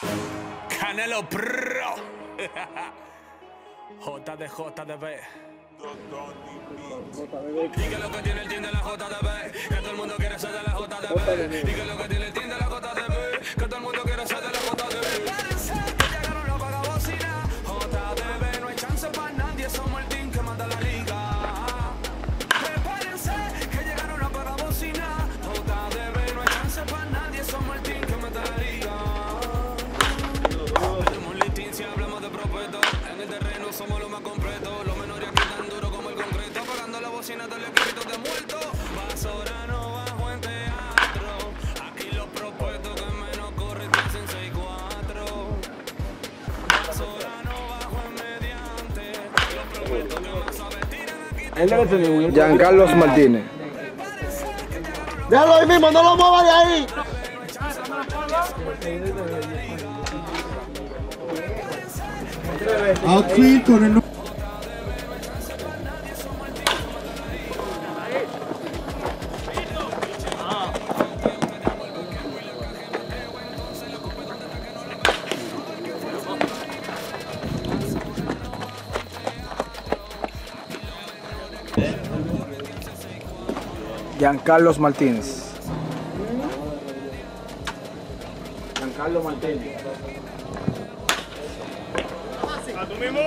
Canelo Pro. JDJDB. Que lo que tiene el team de la JDB, que todo el mundo quiere ser de la JDB. Que lo que tiene el team saben tiran aquí. Giancarlos Martínez. Déjalo ahí mismo, no lo muevas de ahí. Outfield con el Giancarlos Martínez. Giancarlo Martínez. ¿A tú mismo?